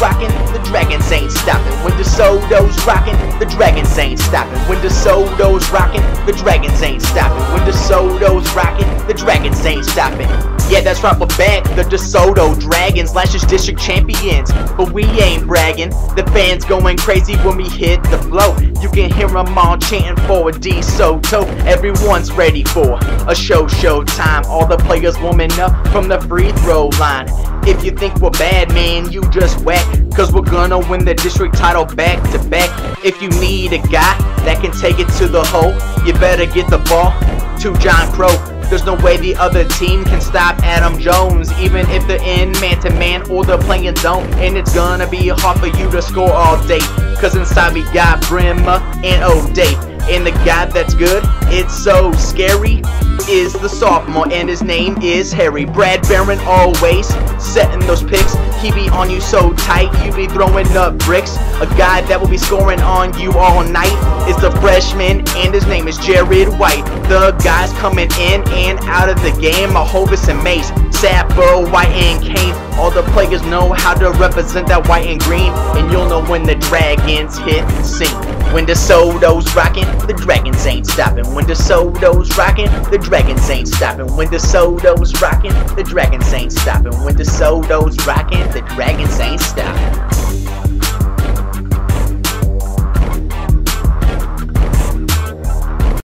rocking, the Dragons ain't stopping. When DeSoto's rocking, the Dragons ain't stopping. When DeSoto's rocking, the Dragons ain't stopping. When DeSoto's rocking, the Dragons ain't stopping. Yeah, that's right, we're back. The DeSoto Dragons, last district champions. But we ain't bragging. The fans going crazy when we hit the flow. You can hear them all chanting for a DeSoto. Everyone's ready for a show, show time. All the players warming up from the free throw line. If you think we're bad, man, you just whack. Cause we're gonna win the district title back to back. If you need a guy that can take it to the hole, you better get the ball to John Crow. There's no way the other team can stop Adam Jones, even if they're in man to man or they're playing zone. And it's gonna be hard for you to score all day. Cause inside we got Brimma and O'Day. And the guy that's good, it's so scary, is the sophomore, and his name is Harry. Brad Barron always setting those picks. He be on you so tight, you be throwing up bricks. A guy that will be scoring on you all night is the freshman, and his name is Jared White. The guys coming in and out of the game are Hovis and Mace, Sapper, White, and Kane. All the players know how to represent that white and green, and you'll know when the dragons hit the scene. When DeSoto's rocking, the dragons ain't stopping. the DeSoto's rocking, the dragons ain't stopping. When the DeSoto's rocking, the dragons ain't stopping. When the DeSoto's rocking, the dragons ain't stopping.